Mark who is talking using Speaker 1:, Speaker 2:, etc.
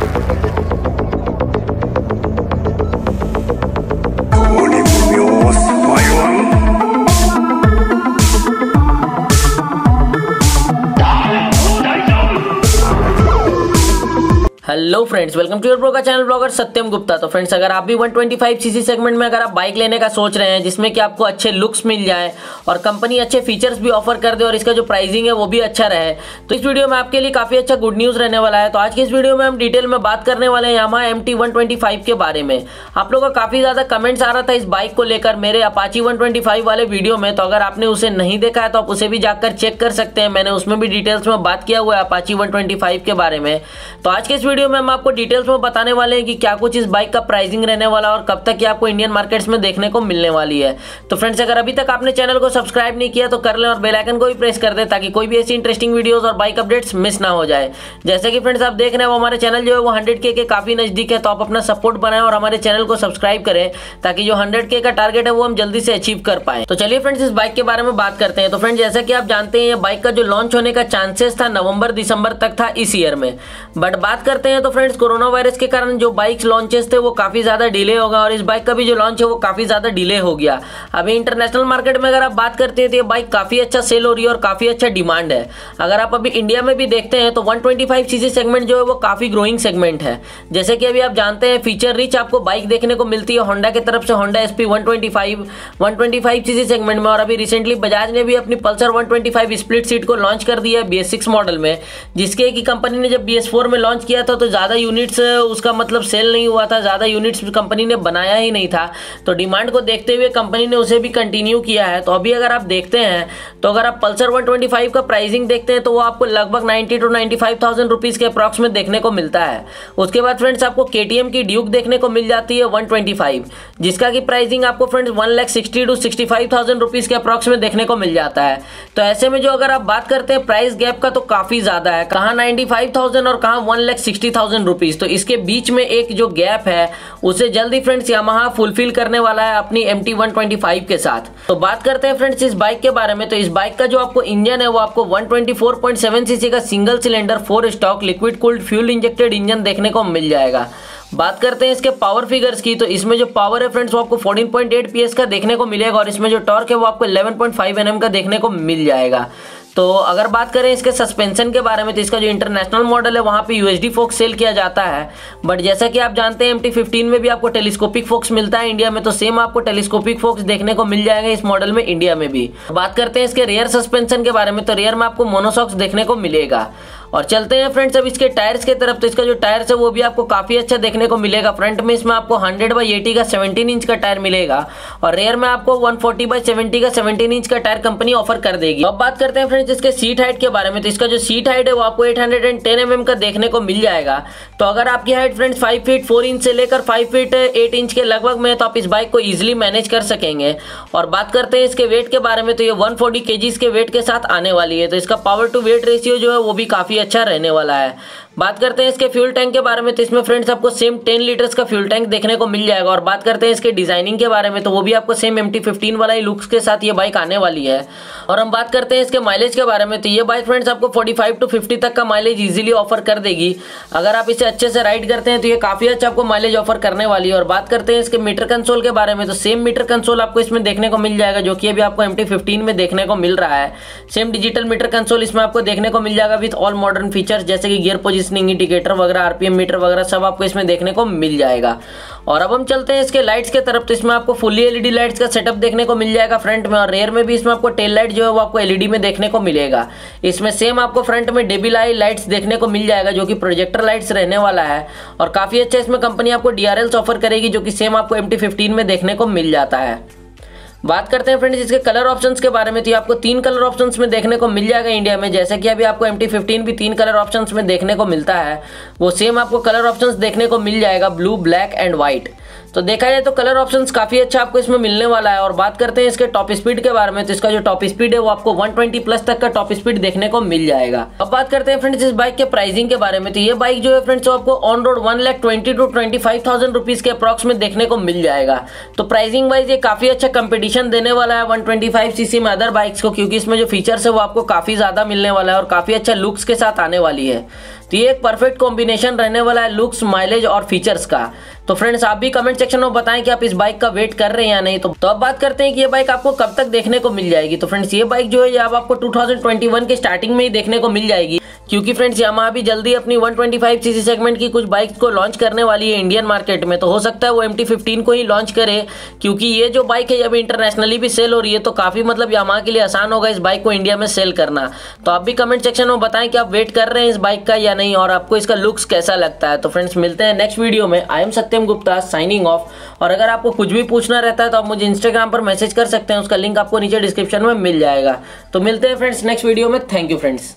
Speaker 1: Thank you. Hello friends welcome to your bro का channel blogger Satyam Gupta तो friends अगर आप भी 125 सीसी सेगमेंट में अगर आप बाइक लेने का सोच रहे हैं, जिसमें कि आपको अच्छे लुक्स मिल जाए और कंपनी अच्छे फीचर्स भी ऑफ़र कर दे और इसका जो प्राइसिंग है वो भी अच्छा रहे तो इस वीडियो में आपके लिए काफ़ी अच्छा गुड न्यूज़ रहने वाला है। तो आज की इस वीडियो में हम डिटेल में बात करने वाले हैं यामा एम टी के बारे में। आप लोगों का काफ़ी ज़्यादा कमेंट्स आ रहा था इस बाइक को लेकर मेरे अपाची वन वाले वीडियो में तो अगर आपने उसे नहीं देखा है तो आप उसे भी जाकर चेक कर सकते हैं। मैंने उसमें भी डिटेल्स में बात किया हुआ है अपाची वन के बारे में। तो आज के इस वीडियो में हम आपको डिटेल्स में बताने वाले हैं कि क्या कुछ इस बाइक का प्राइसिंग रहने वाला और कब तक ये आपको इंडियन मार्केट्स में देखने को मिलने वाली है। तो फ्रेंड्स अगर अभी तक आपने चैनल को सब्सक्राइब नहीं किया तो कर लें और बेलाइकन को भी प्रेस कर दें ताकि कोई भी ऐसी इंटरेस्टिंग वीडियोज़ और बाइक अपडेट्स मिस ना हो जाए। जैसे कि फ्रेंड्स आप देख रहे हैं हमारे चैनल जो है वो हंड्रेड के, काफ़ी नज़दीक है तो आप अपना सपोर्ट बनाए और हमारे चैनल को सब्सक्राइब करें ताकि जो हंड्रेड के का टारगेट है वो हम जल्दी से अचीव कर पाए। तो चलिए फ्रेंड्स इस बाइक के बारे में बात करते हैं। तो फ्रेंड्स जैसा कि आप जानते हैं ये बाइक का जो लॉन्च होने का चांसेस था नवंबर दिसंबर तक था इस ईयर में। बट बात करते हैं तो फ्रेंड्स कोरोना वायरस के कारण जो बाइक लॉन्चेस थे, वो काफ़ी ज़्यादा डिले होगा और इस बाइक का भी जो लॉन्च है, वो काफ़ी ज़्यादा डिले हो गया। अभी इंटरनेशनल मार्केट में अगर आप बात करते हैं तो ये बाइक काफ़ी अच्छा सेल हो रही है और काफ़ी अच्छा डिमांड है। अगर आप अभी इंडिया में भी देखते हैं तो 125 सीसी सेगमेंट जो है, वो काफ़ी ग्रोइंग सेगमेंट है। जैसे कि अभी आप जानते हैं फीचर रिच आपको बाइक देखने को मिलती है होंडा की तरफ़ से Honda S P one segment में। और अभी रिसेंटली बजाज ने भी अपनी पल्सर वन स्प्लिट सीट को लॉन्च कर दिया है बी मॉडल में, जिसके की कंपनी ने जब बी में लॉन्च किया था तो ज़्यादा यूनिट्स उसका मतलब सेल नहीं हुआ था, ज़्यादा यूनिट्स कंपनी ने बनाया ही नहीं था। तो डिमांड को देखते हुए कंपनी ने उसे भी कंटिन्यू किया है। तो अभी अगर आप देखते हैं तो अगर आप पल्सर 125 का प्राइसिंग देखते हैं तो वो आपको लगभग 90 टू 95 थाउज़ेंड रुपीज़ के अप्रॉक्स में देखने को मिलता है। उसके बाद फ्रेंड्स आपको के की ड्यूक देखने को मिल जाती है वन जिसका की प्राइसिंग आपको friends one lakh sixty to sixty five thousand rupees के अप्रॉक्स में देखने को मिल जाता है। तो ऐसे में जो अगर आप बात करते हैं प्राइस गैप का तो काफ़ी ज़्यादा है। कहाँ नाइन्टी फाइव थाउज़ेंड और कहाँ one lakh sixty thousand rupees तो इसके बीच में एक जो गैप है, उसे जल्दी फ्रेंड्स यामाहा फुलफिल करने वाला है अपनी एम टी के साथ। तो बात करते हैं फ्रेंड्स इस बाइक के बारे में। तो इस बाइक का जो आपको इंजन है, वो आपको 124.7 सीसी का single cylinder four stroke liquid cooled fuel injected engine देखने को मिल जाएगा। बात करते हैं इसके पावर फिगर्स की। तो इसमें जो पावर है फ्रेंड्स वो आपको 14.8 पीएस का देखने को मिलेगा और इसमें जो टॉर्क है, वो आपको 11.5 एनएम का देखने को मिल जाएगा। तो अगर बात करें इसके सस्पेंशन के बारे में तो इसका जो इंटरनेशनल मॉडल है, वहाँ पे यूएसडी फोक्स सेल किया जाता है। बट जैसा कि आप जानते हैं एम टी में भी आपको टेलीस्कोपिक फोक्स मिलता है इंडिया में तो सेम आपको टेलीस्कोपिक फोक्स देखने को मिल जाएगा इस मॉडल में इंडिया में भी। बात करते हैं इसके रेयर सस्पेंशन के बारे में तो रेयर में आपको मोनोसॉक्स देखने को मिलेगा। और चलते हैं फ्रेंड्स अब इसके टायर्स की तरफ़। तो इसका जो टायर्स है, वो भी आपको काफ़ी अच्छा देखने को मिलेगा। फ्रंट में इसमें आपको 100 बाई एटी का 17 इंच का टायर मिलेगा और रेयर में आपको 140 बाई सेवेंटी का 17 इंच का टायर कंपनी ऑफ़र कर देगी। अब बात करते हैं फ्रेंड्स इसके सीट हाइट के बारे में। तो इसका जो सीट हाइट है, वो आपको एट हंड्रेड mm का देखने को मिल जाएगा। तो अगर आपकी height friends five feet four inch से लेकर फाइव फीट एट इंच के लगभग में तो आप इस बाइक को ईजिली मैनेज कर सकेंगे। और बात करते हैं इसके वेट के बारे में तो ये वन फोर्टी के वेट के साथ आने वाली है। तो इसका पावर टू वेट रेशियो जो है, वो भी काफ़ी अच्छा रहने वाला है। बात करते हैं इसके फ्यूल टैंक के बारे में। तो इसमें फ्रेंड्स आपको सेम 10 लीटर्स का फ्यूल टैंक देखने को मिल जाएगा। और बात करते हैं इसके डिज़ाइनिंग के बारे में तो वो भी आपको सेम एम टी वाला ही लुक्स के साथ ये बाइक आने वाली है। और हम बात करते हैं इसके माइलेज के बारे में। तो ये बाइक फ्रेंड्स आपको 45 टू 50 तक का माइलेज इजीली ऑफ़र कर देगी। अगर आप इसे अच्छे से राइड करते हैं तो ये काफ़ी अच्छा आपको माइलेज ऑफ़र करने वाली है। और बात करते हैं इसके मीटर कंसोल के बारे में तो सेम मीटर कंसोल आपको इसमें देखने को मिल जाएगा, जो कि अभी आपको एम में देखने को मिल रहा है। सेम डिजिटल मीटर कंसोल इसमें आपको देखने को मिल जाएगा विथ ऑल मॉडर्न फीचर्स जैसे कि गियर पोजिशनिंग इंडिकेटर वगैरह आरपीएम मीटर वगैरह सब आपको इसमें देखने को मिल जाएगा। और अब हम चलते हैं इसके लाइट्स के तरफ़ तो इसमें आपको फुली एलईडी लाइट्स का सेटअप देखने को मिल जाएगा फ्रंट में और रेयर में भी इसमें आपको टेल लाइट जो है वो आपको एलईडी में देखने को मिलेगा। इसमें सेम आपको फ्रंट में डेबिल आई लाइट्स देखने को मिल जाएगा, जो कि प्रोजेक्टर लाइट्स रहने वाला है। और काफ़ी अच्छा इसमें कंपनी आपको डीआरएल्स ऑफ़र करेगी, जो कि सेम आपको एम में देखने को मिल जाता है। बात करते हैं फ्रेंड्स, इसके कलर ऑप्शंस के बारे में। तो आपको तीन कलर ऑप्शंस में देखने को मिल जाएगा इंडिया में। जैसे कि अभी आपको एम टी भी तीन कलर ऑप्शंस में देखने को मिलता है। वो सेम आपको कलर ऑप्शंस देखने को मिल जाएगा ब्लू ब्लैक एंड व्हाइट तो देखा जाए तो कलर ऑप्शंस काफ़ी अच्छा आपको इसमें मिलने वाला है। और बात करते हैं इसके टॉप स्पीड के बारे में तो इसका जो टॉप स्पीड है वो आपको 120 प्लस तक का टॉप स्पीड देखने को मिल जाएगा। अब बात करते हैं फ्रेंड्स इस बाइक के प्राइसिंग के बारे में तो ये बाइक जो है फ्रेंड्स आपको on road one lakh twenty to twenty five thousand rupees के अप्रॉक्स में देखने को मिल जाएगा। तो प्राइसिंग वाइज ये काफ़ी अच्छा कंपटीशन देने वाला है वन ट्वेंटी फाइव सीसी में अदर बाइक्स को, क्योंकि इसमें जो फीचर्स है वो आपको काफ़ी ज़्यादा मिलने वाला है और काफ़ी अच्छा लुक्स के साथ आने वाली है। तो ये एक परफेक्ट कॉम्बिनेशन रहने वाला है लुक्स माइलेज और फीचर्स का। तो फ्रेंड्स आप भी कमेंट सेक्शन में बताएँ कि आप इस बाइक का वेट कर रहे हैं या नहीं। तो, तो अब बात करते हैं कि ये बाइक आपको कब तक देखने को मिल जाएगी। तो फ्रेंड्स ये बाइक जो है अब आपको 2021 के स्टार्टिंग में ही देखने को मिल जाएगी। क्योंकि फ्रेंड्स यामा भी जल्दी अपनी 125 सीसी सेगमेंट की कुछ बाइक्स को लॉन्च करने वाली है इंडियन मार्केट में। तो हो सकता है वो एम टी को ही लॉन्च करे, क्योंकि ये जो बाइक है अभी इंटरनेशनली भी सेल हो रही है तो काफ़ी मतलब यामा के लिए आसान होगा इस बाइक को इंडिया में सेल करना। तो आप भी कमेंट सेक्शन में बताएँ कि आप वेट कर रहे हैं इस बाइक का या नहीं, और आपको इसका लुक्स कैसा लगता है। तो फ्रेंड्स मिलते हैं नेक्स्ट वीडियो में। I am Satyam Gupta signing off और अगर आपको कुछ भी पूछना रहता है तो आप मुझे इंस्टाग्राम पर मैसेज कर सकते हैं, उसका लिंक आपको नीचे डिस्क्रिप्शन में मिल जाएगा। तो मिलते हैं फ्रेंड्स नेक्स्ट वीडियो में। Thank you friends